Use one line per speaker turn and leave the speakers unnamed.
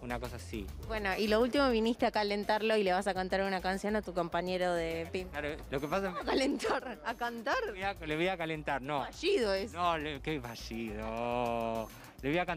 una cosa así.
Bueno, y lo último viniste a calentarlo y le vas a cantar una canción a tu compañero de PIM.
Claro, lo que pasa
¿A calentar? ¿A cantar?
le voy a- le voy a calentar, no.
Fallido es.
No, le- qué fallido. Le voy a cantar